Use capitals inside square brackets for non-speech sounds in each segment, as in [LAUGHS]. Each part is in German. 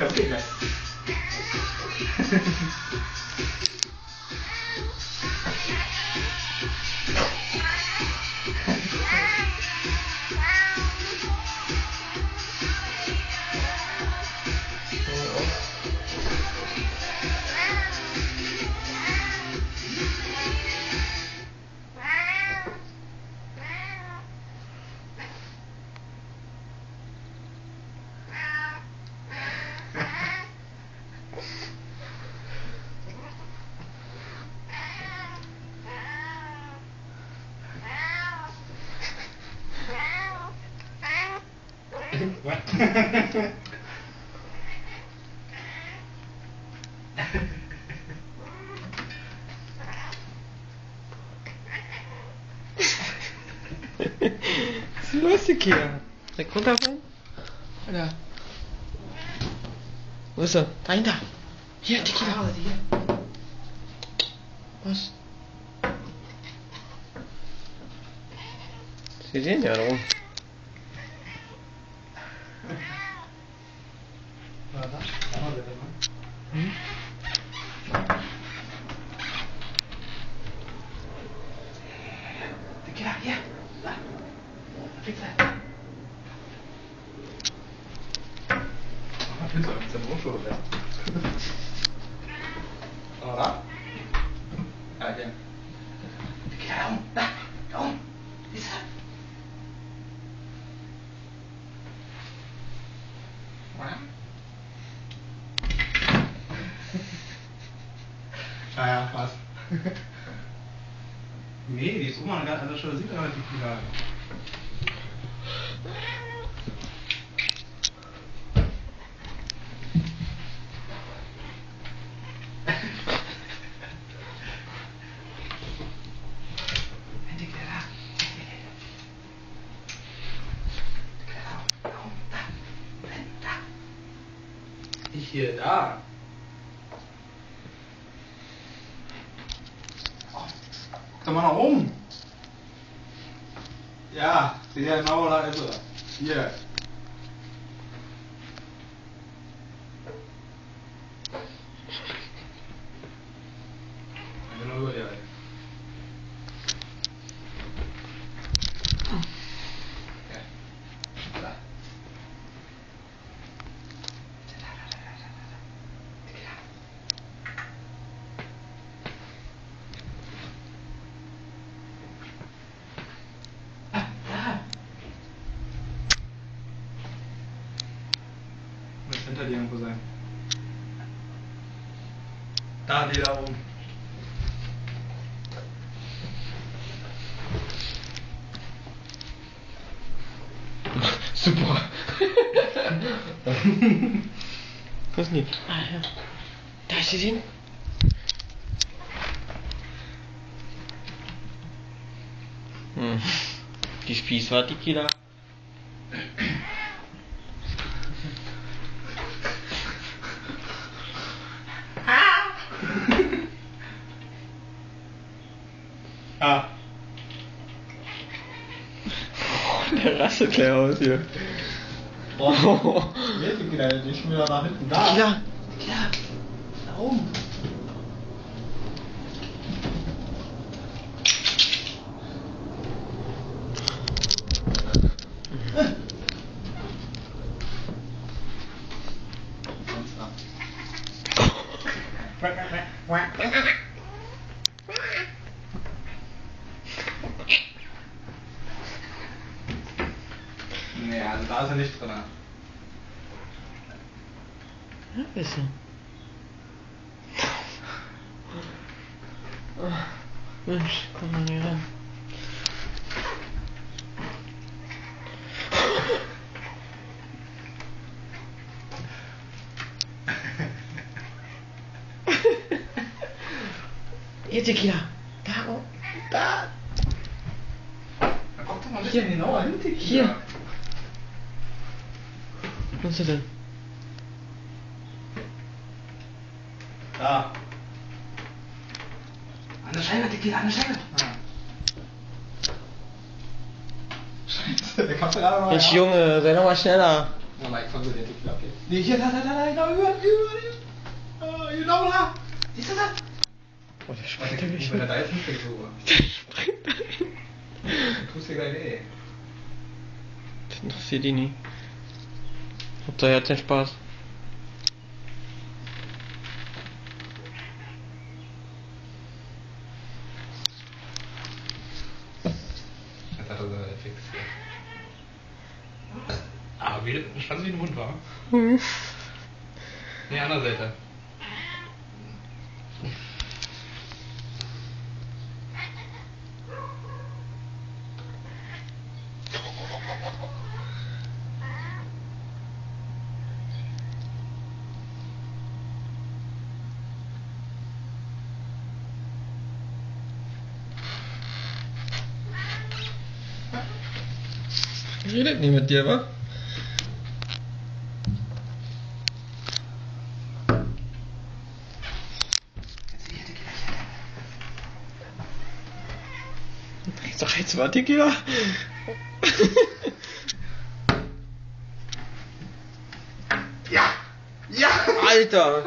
Come get me. Kapiert mehr. Was ist los, hier? Direkt runterfallen? Alter. Wo ist er? Dahinter. Hier, Tequila. Was? Sie sehen ja darum. Hm? Tequila, hier. Da. Bitte, mit dem Unschuld, ja. Oder? Ja, hier. Tequila, da oben, da, da oben. Oder? Ah ja, fast. [LAUGHS] nee, die ist oben an der Stelle, sieht aber die Tequila. Hier, da. Doch mal nach oben. Ja, der genau da ist er. Hier. Genau über dir. Ja. Da. Muss hinter dir irgendwo sein. Da, die da oben. Super. [LAUGHS] Was ist denn? Ah, ja. Da ist sie hin. Hm. Die ist fies, war Tequila. Ah. Der rastet gleich aus hier. Boah. [LAUGHS] Tequila, die ist schon wieder nach hinten. Da. Tequila. Ja. Da oben. Nee, also da ist er nicht drin. Ja, ist sie. Ah, Mensch, komm mal hier ran. Hier, Tequila. Da, oh, da. Da guck doch mal ein bisschen Hier. genauer hin, Tequila. Hier. Was ist denn? Da. An der Scheibe, Tequila, an der Scheibe. Ah. Scheiße, der kommt gerade mal. Mensch, Junge, sei doch mal schneller. Nochmal, ich versuche den Tequila ab jetzt. Nee, hier, da, da, da, da, genau, über, über, über. Genau da. Siehst du das? Oh, der springt ja nicht. Da ist, nicht so. [LAUGHS] Der springt da. Du tust dir gleich weh. Das interessiert ihn nie. Hauptsache er hat seinen Spaß. Jetzt hat er so fixiert. Ah, wie, stand wie ein Hund war. Hm. Nee, andere Seite. Redet nie mit dir, wa? Ich sag jetzt mal Tequila. Ja! Ja! Alter!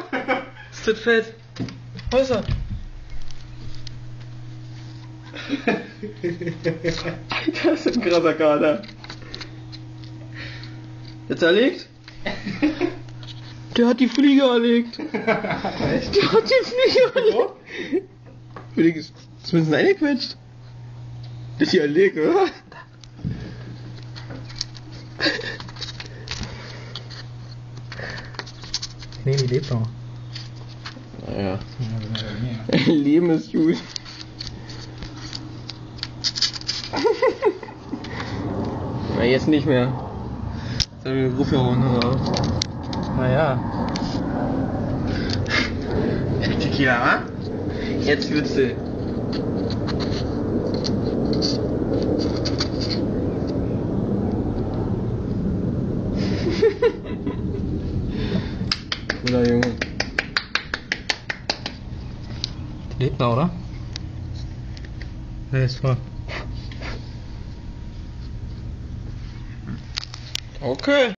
Ist das fett? Wo ist er? Alter, ist ein krasser Kater. Jetzt erlegt? Der hat die Fliege erlegt. [LAUGHS] Echt? Der hat die Fliege erlegt. Fliege ist zumindest eingequetscht. Das hier erlegt, oder? Nee, die lebt noch. Naja. Leben ist gut. [LAUGHS] Na, jetzt nicht mehr. Ruf gehauen, oder? Naja. [LAUGHS] Tequila, wa? Jetzt wird's. äh, [LAUGHS] Cooler Junge. Die lebt noch, oder? Nee, ist voll. Okay.